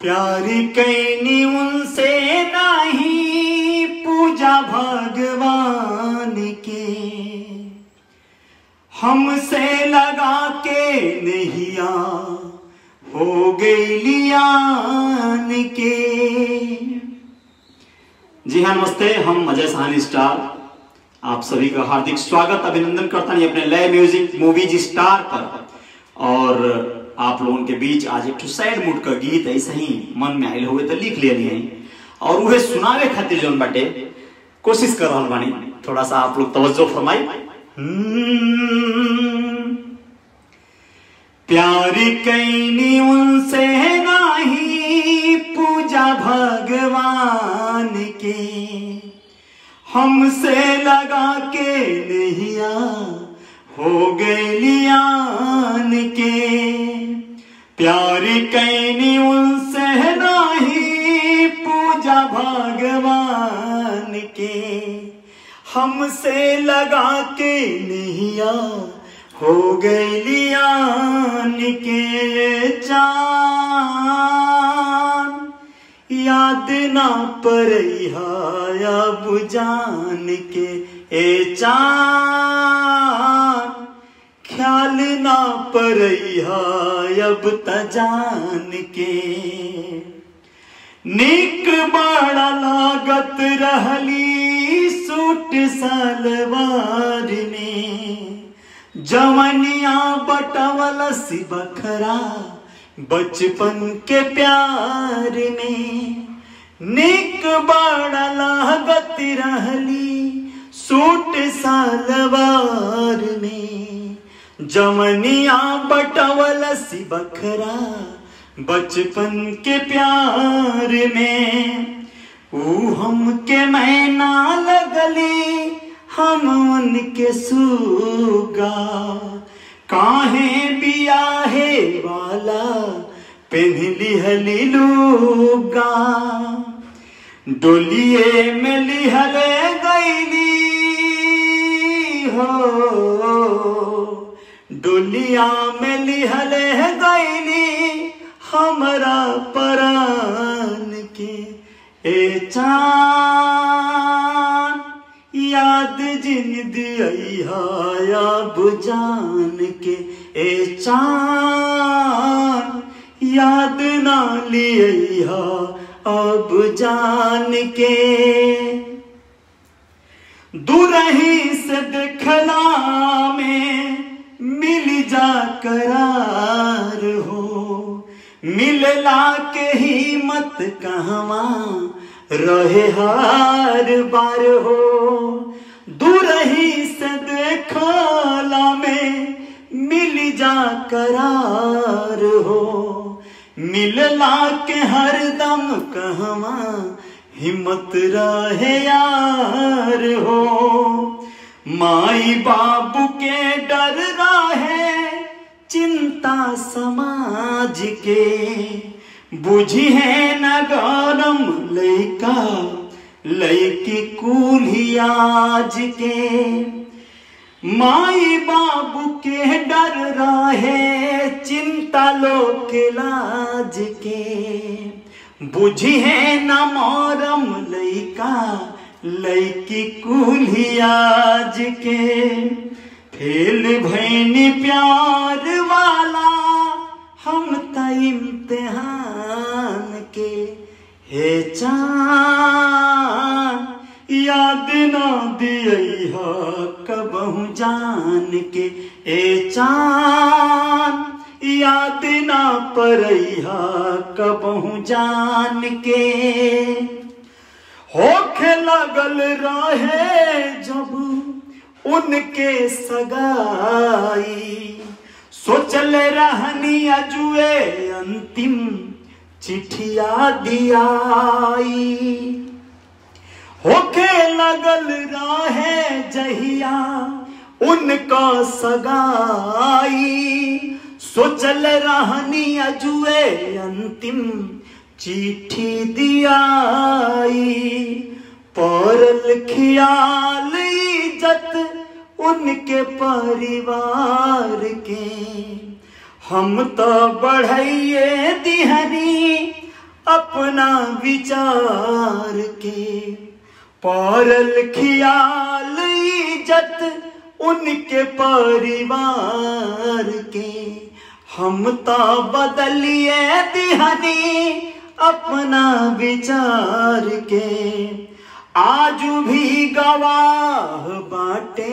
प्यारी कैनी उनसे नहीं, पूजा भगवान के। हमसे लगा के नहिया हो गई लियान के। जी हाँ नमस्ते, हम अजय सहानी स्टार। आप सभी का हार्दिक स्वागत, अभिनंदन करता हूँ अपने लय म्यूज़िक मूवीज़ स्टार पर। और आप लोगों के बीच आज एक सैड मूड का गीत ऐसे ही मन में आयल हुए तो लिख लिया लिए और उहे सुनावे खातिर जौन बाटे कोशिश कर रहा बानी थोड़ा सा आप लोग तवज्जो फरमाई। हम्म, प्यारी कैनी उनसे नहीं पूजा भगवान के। हमसे लगा के नहिया हो गए लियान के। प्यारी कैनी उनसे नहीं पूजा भगवान के। हमसे लगा के नहिया हो गई लियान के जान याद ना परैहा अब जान के। ए चान ख्याल ना परैहा अब त जान के। निक बड़ा लागत रहली सूट सलवार में जवनिया बटवल सी बखरा, बचपन के प्यार में निक बड़ा लागत रहली सूट सलवार में जवनिया बटवल सी बखरा, बचपन के प्यार में। ऊ हमके मैना लगली, हम उनके सूगा। काहे बियाहे वाला, पेन्हली हली लूगा। डोलिए में लिहले गईली हो। डोलिया में लिहले गईली हमरा परान के। ए चान याद जिन दिया अब जान के। ए चान याद ना लिया अब जान के। दुरही से मिलला के हिम्मत कहवा, रहे हार बार हो। दूरही से देखला में मिल जा करार हो। मिलला के हर दम कहवा, हिम्मत रहे यार हो। माई बाबू के डर चिंता समाज के। बुझी है न गरम लैका लैकी कुलियाज के। माई बाबू के डर रहे चिंता लोक लाज के। बुझी है न मोरम लैका लैकी कुलियाज के। फेल भैनी प्यार वाला, हम त इम्तिहान के हे चान, याद ना दिया कबहू जान के। ए चान, याद ना परैहा कबहू जान के। होखे लगल रहे जब उनके सगाई। सोचल रहनी अजुए अंतिम चिठिया दियाई। होके लगल रहे जहिया उनका सगाई। सोचल रहनी अजुए अंतिम चिट्ठी दियाई। परल ख्याल इज़्ज़त उनके परिवार के। हम तो बढ़ाइए दिहनी अपना विचार के। पौरल खियाल इज़्ज़त उनके परिवार के। हम तो बदलिए दिहनी अपना विचार के। आज भी गवाह बाटे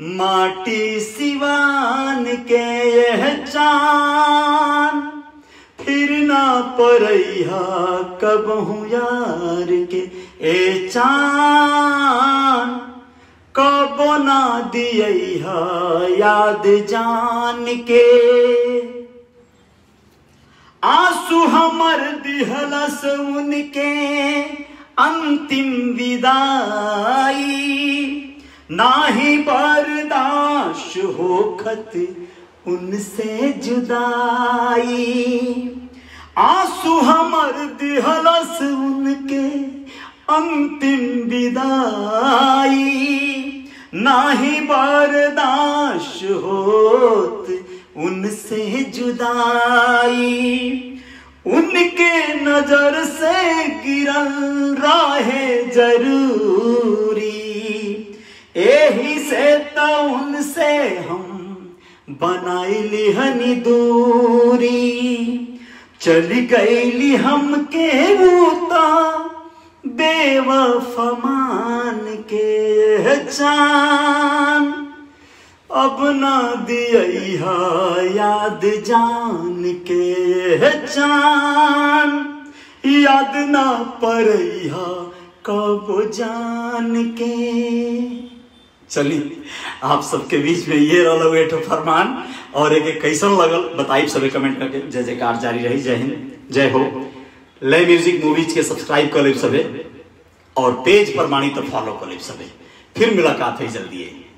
माटी सिवान के यह चान। फिर ना परैहा कब हूँ यार के ए चान। कब ना दिया याद जान के। आँसू हमर दिहलस उनके। अंतिम विदाई। नाही बर्दाश्त होखत उनसे जुदाई। आँसू हमर दिहलस उनके अंतिम विदाई। नाही बर्दाश्त होत उनसे जुदाई। उनके नज़र से गिरल राहे ज़रूरी। एही से तो उनसे हम बनाइली हनी दूरी। चली गईली हमके बूता बेवफमान के चान अब ना दिया याद जान के चान याद ना परैहा कब जान के चलिए, आप सबके बीच में ये रहो एठो फरमान और एक कैसन लगल, बताइए सबे कमेंट करके। जय जयकार, जारी रही, जय हिंद, जय हो। लय म्यूज़िक मूवीज़ के सब्सक्राइब कर ले सबे और पेज पर मानी तो फॉलो कर ले सबे फिर मुलाकात है जल्दी है।